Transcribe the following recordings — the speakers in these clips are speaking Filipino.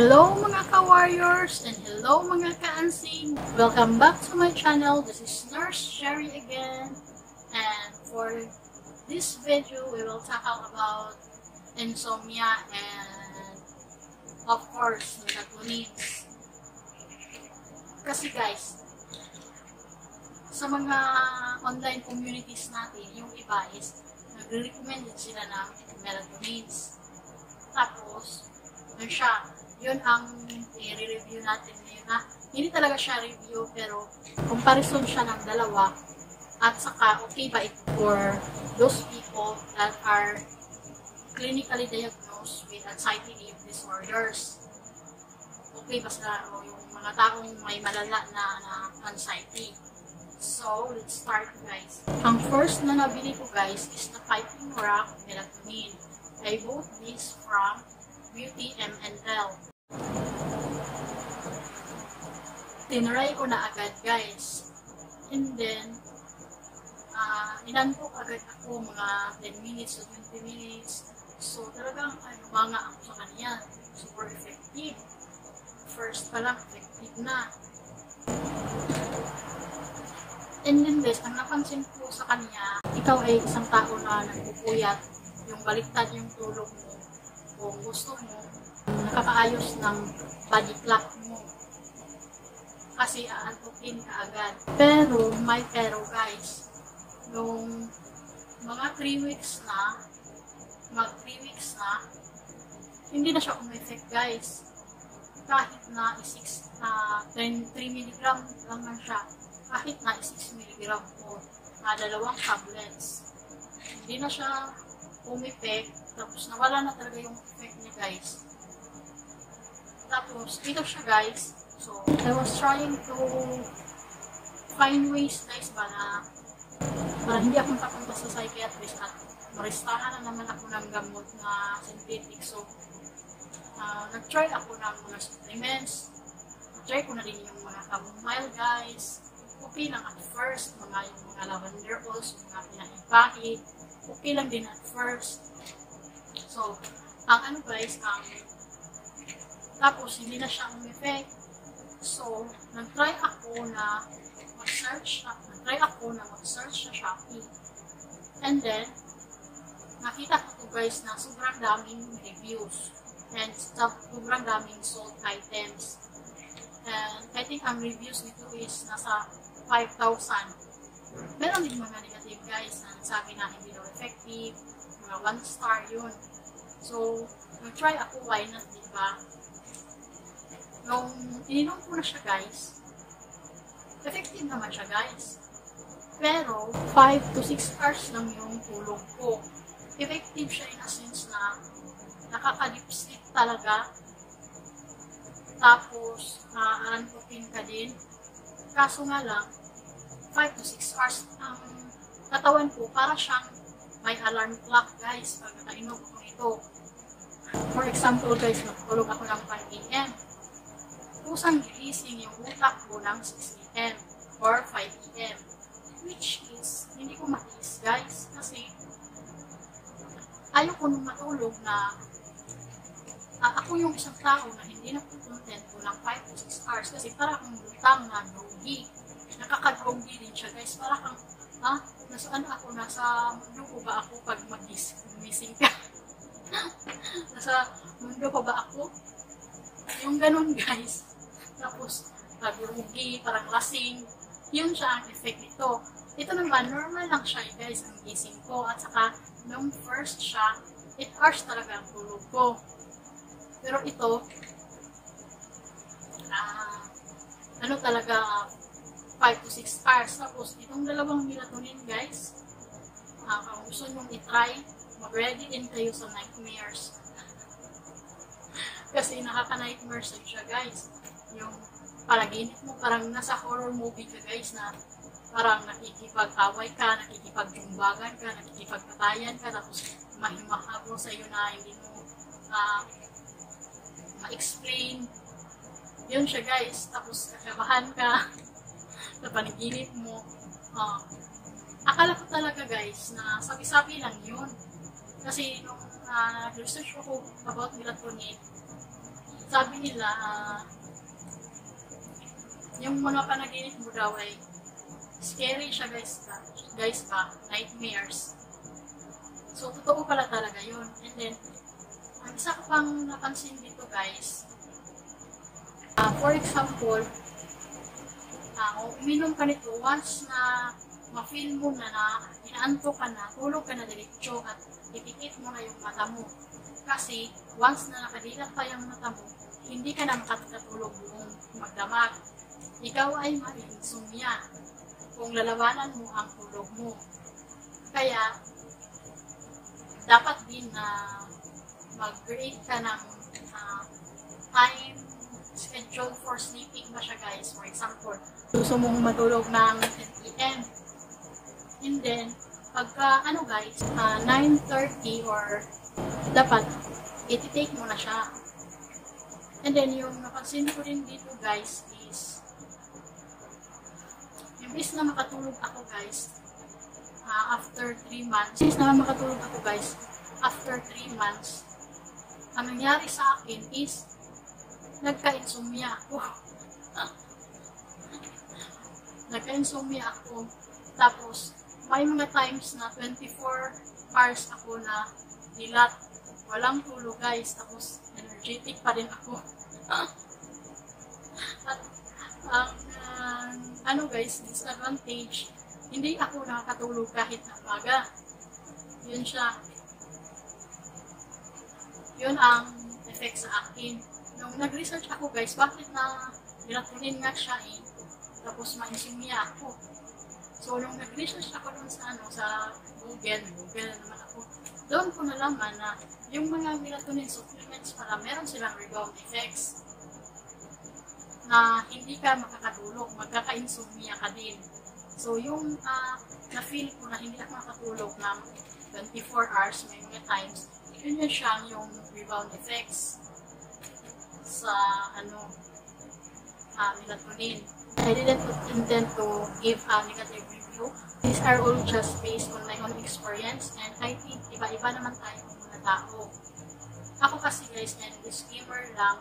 Hello mga ka-warriors and hello mga ka-unseen. Welcome back to my channel. This is Nurse Sherry again. And for this video, we will talk about insomnia and of course, melatonics. Kasi guys, sa mga online communities natin, yung iba is nagre-recommend din sila ng melatonins. Tapos, yun siya, yun ang i-review natin ngayon na hindi talaga siya review pero comparison siya ng dalawa at saka okay ba ito for those people that are clinically diagnosed with anxiety disorders. Okay ba sila o yung mga taong may malala na, na anxiety. So, let's start guys. Ang first na nabili ko guys is the Piping Rock Melatonin. I bought this from Beauty M&L. Tinry ko na agad guys. And then, uh, inantok agad ako mga 10 minutes to 20 minutes. So, talagang ano, mga ako sa kanya. Super effective. First pa lang, effective na. And then guys, ang napansin ko sa kanya, ikaw ay isang tao na nagpupuyat, yung baliktad yung tulog mo, kung gusto mo, nakakaayos ng body clock mo. Kasi aantukin ka agad. Pero, may pero guys, nung mga 3 weeks na, mag 3 weeks na, hindi na siya umeffect guys. Kahit na 6 na 10, 3 mg lang na siya. Kahit na 6 mg po na dalawang tablets. Hindi na siya umeffect tapos, nawala na talaga yung effect niya, guys. Tapos, dito siya, guys. So, I was trying to find ways, guys, ba na para hindi ako makapunta sa psychiatrist at maristahan na naman ako ng gamot na synthetic. So, uh, nag-try ako ng mga supplements. Nag-try ko na din yung mga chamomile, guys. Okay lang at first, mga yung mga lavender oils, mga pinaipahi. Okay lang din at first. So, ang ano guys, ang tapos hindi na siya effect. So, nag-try ako na mag-search, nag-try ako na mag-search sa Shopee. And then, nakita ko to guys na sobrang daming reviews and sobrang daming sold items. And I think ang reviews nito is nasa 5,000. Meron din mga negative guys na sabi na hindi daw effective, mga 1 star yun. So, nag-try ako, why not, di ba? Nung ininom ko na siya, guys, effective naman siya, guys. Pero, 5 to 6 hours lang yung tulog ko. Effective siya in a sense na nakaka-deep sleep talaga. Tapos, naaantukin uh, ka din. Kaso nga lang, 5 to 6 hours ang katawan ko para siyang may alarm clock guys pag nakainom ko ito. For example guys, matulog ako ng 5 a.m. Kusang gigising yung utak ko ng 6 a.m. or 5 a.m. Which is, hindi ko matiis guys kasi ayaw ko nung matulog na uh, ako yung isang tao na hindi na content ko ng 5 to 6 hours kasi para akong lutang na drogi. Nakaka-drogi din siya guys. Para kang ha? Nasaan ako? Nasa mundo ba ako pag mag-missing ka? Nasa mundo ko ba ako? Yung ganun guys. Tapos, pag-rugi, parang lasing. Yun siya ang effect nito. Ito naman, normal lang siya guys, ang gising ko. At saka, nung first siya, 8 hours talaga ang tulog ko. Pero ito, ah, ano talaga, 5 to 6 hours. Tapos, itong dalawang melatonin, guys, uh, kung gusto nyo i-try, mag-ready din kayo sa nightmares. Kasi nakaka-nightmares siya, guys. Yung palaginip mo, parang nasa horror movie ka, guys, na parang nakikipag-away ka, nakikipag-jumbagan ka, nakikipag-patayan ka, tapos mahimahabol sa iyo na hindi mo uh, ma-explain. Yun siya, guys. Tapos kakabahan ka na panaginip mo. Uh, akala ko talaga guys na sabi-sabi lang yun. Kasi nung uh, research ko about melatonin, sabi nila, ah, yung mga panaginip mo daw ay scary siya guys ka, guys ka, nightmares. So, totoo pala talaga yun. And then, ang isa ko pang napansin dito guys, ah, for example, kung uminom ka nito, once na ma-feel mo na na inaanto ka na, tulog ka na diretso at ipikit mo na yung mata mo. Kasi, once na nakadilat pa yung mata mo, hindi ka na makatulog buong magdamag. Ikaw ay mainsomnia kung lalawanan mo ang tulog mo. Kaya, dapat din na mag-create ka ng ah, time schedule for sleeping ba siya guys. For example, gusto mong matulog ng 10 p.m. And then, pagka ano guys, ah, 9.30 or dapat iti-take mo na siya. And then, yung napansin ko din dito guys is imbis na makatulog ako guys ah, after 3 months, imbis na makatulog ako guys after 3 months, ang nangyari sa akin is nagka-insomnia ako. nagka-insomnia ako. Tapos, may mga times na 24 hours ako na nilat. Walang tulog guys. Tapos, energetic pa rin ako. At, ang, ah, ano guys, disadvantage, hindi ako nakakatulog kahit na umaga. Yun siya. Yun ang effect sa akin. Nung nag-research ako guys, bakit na melatonin nga siya eh. Tapos ma-insomnia ako. So, nung nag-research ako dun sa, ano, sa Google, Google naman ako, doon ko nalaman na yung mga melatonin supplements pala, meron silang rebound effects na hindi ka makakatulog, magkaka-insomnia ka din. So, yung ah, na-feel ko na hindi ako makatulog ng 24 hours, may mga times, yun yun siya yung rebound effects sa ano uh, melatonin. I didn't intend to give a negative review. These are all just based on my own experience and I think iba-iba naman tayo mga tao. Ako kasi guys, and disclaimer lang,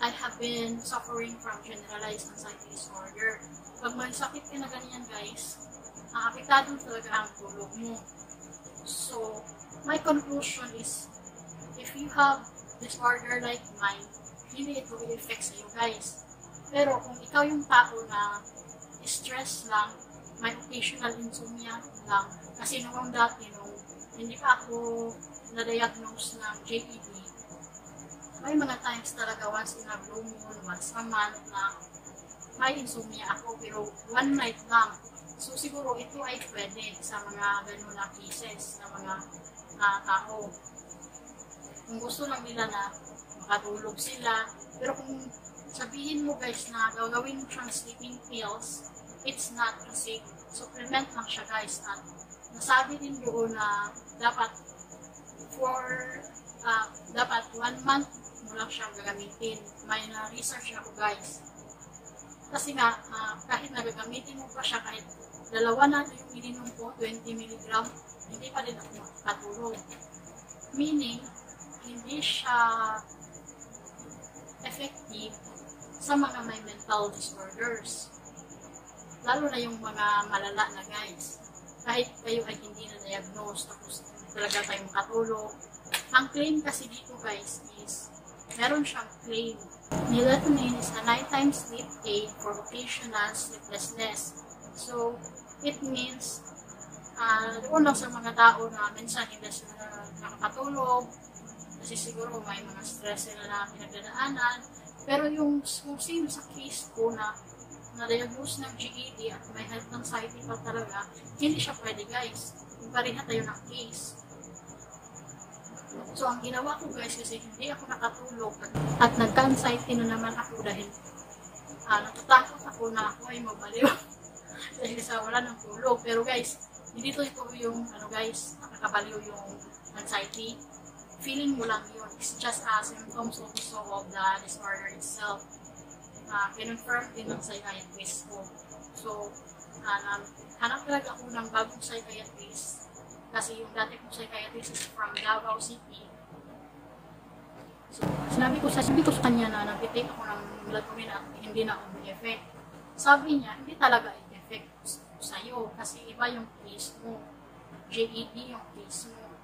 I have been suffering from generalized anxiety disorder. Pag may sakit ka na ganyan guys, uh, apektado talaga ang tulog mo. So, my conclusion is, if you have disorder like mine, hindi ito will affect sa iyo guys. Pero kung ikaw yung tao na stress lang, may occasional insomnia lang, kasi noong dati, nung hindi pa ako na-diagnose ng JED, may mga times talaga once in a blue moon, once a month na may insomnia ako, pero one night lang. So siguro ito ay pwede sa mga ganun na cases ng mga ah, tao. Kung gusto lang nila na makatulog sila, pero kung sabihin mo guys na gagawin mo siyang sleeping pills, it's not kasi supplement lang siya guys. At nasabi din doon na dapat for ah, dapat one month mo lang siyang gagamitin. May na-research ako guys. Kasi nga, ah, kahit nagagamitin mo pa siya, kahit dalawa na yung ininom ko, 20 mg, hindi pa din ako makatulog. Meaning, hindi siya effective sa mga may mental disorders. Lalo na yung mga malala na guys. Kahit kayo ay hindi na diagnose, tapos talaga tayong makatulog. Ang claim kasi dito guys is, meron siyang claim. Melatonin is a nighttime sleep aid for occasional sleeplessness. So, it means, uh, doon lang sa mga tao na minsan hindi sila nakakatulog, kasi siguro may mga stress sila na pinagdadaanan. Pero yung kung sino sa case ko na na-diagnose ng GED at may health anxiety pa talaga, hindi siya pwede guys. Pareha tayo ng case. So, ang ginawa ko guys, kasi hindi ako nakatulog at, nagka-anxiety na naman ako dahil ah, natatakot ako na ako ay mabaliw dahil sa wala ng tulog. Pero guys, hindi to ito yung, ano guys, nakakabaliw yung anxiety. Feeling mo lang yun. It's just a symptoms also of the disorder itself. Uh, kinonfirm din ng psychiatrist ko. So, uh, hanap talaga ako ng bagong psychiatrist kasi yung dati kong psychiatrist is from Davao City. So, sinabi ko sa, sabi ko sa kanya na nag-take ako ng melatonin at hindi na ako may effect. Sabi niya, hindi talaga effect sa'yo kasi iba yung case mo. JED yung case mo.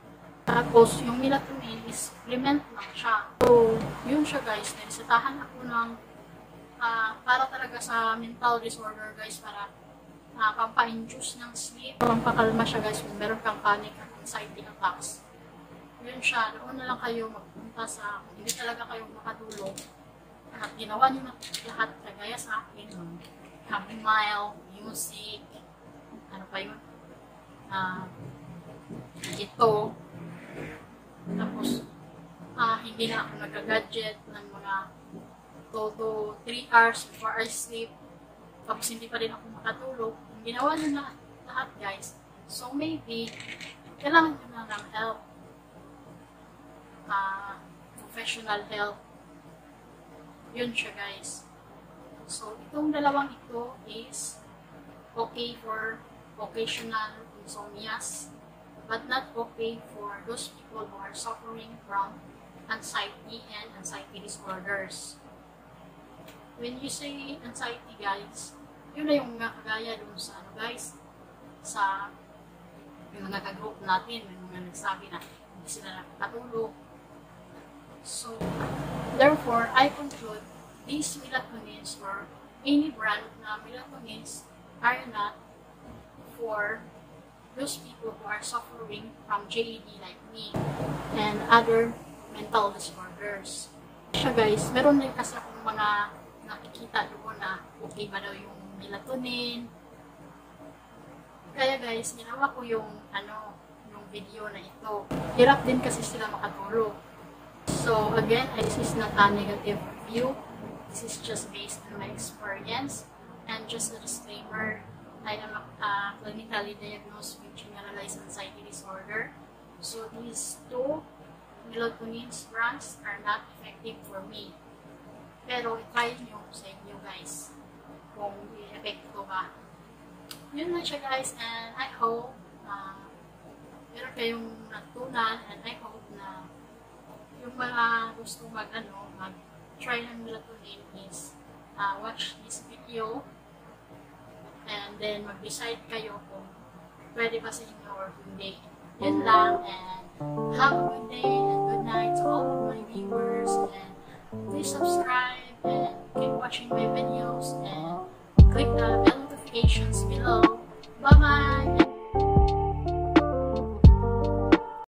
Tapos, yung melatonin is supplement lang siya. So, yun siya guys. Niresetahan ako ng ah, para talaga sa mental disorder guys, para uh, pampa-induce ng sleep, pampakalma siya guys kung meron kang panic at anxiety attacks. Yun siya, doon na lang kayo magpunta sa, kung hindi talaga kayo makatulog, at ginawa niyo na lahat kagaya sa akin, happy mile, music, ano pa yun, ah, ito, tapos, ah, hindi na ako nagka-gadget ng mga todo 3 hours before I sleep, tapos hindi pa rin ako makatulog, ginawa niyo na lahat guys, so maybe, kailangan niyo na ng help, uh, professional help. Yun siya guys. So, itong dalawang ito is okay for occasional insomnias, but not okay for those people who are suffering from anxiety and anxiety disorders. When you say anxiety guys, yun na yung mga kagaya dun sa ano guys, sa yung mga ka-group natin, yung mga nagsabi na hindi sila nakakatulog, So, therefore, I conclude these melatonins or any brand na melatonins are not for those people who are suffering from JED like me and other mental disorders. Siya guys, meron din kasi akong mga nakikita doon na okay ba daw yung melatonin. Kaya guys, ginawa ko yung ano, yung video na ito. Hirap din kasi sila makatulog. So again, this is not a negative review. This is just based on my experience. And just a disclaimer, I am uh, clinically diagnosed with generalized anxiety disorder. So these two melatonin brands are not effective for me. Pero try nyo sa inyo guys kung i-epekto ba. Yun lang siya guys and I hope uh, meron kayong natunan and I hope na yung mga gusto mag, ano, mag try ng melatonin is uh, watch this video and then mag-decide kayo kung pwede ba sa inyo or hindi. Yan lang and have a good day and good night to all of my viewers and please subscribe and keep watching my videos and click the bell notifications below. Bye-bye!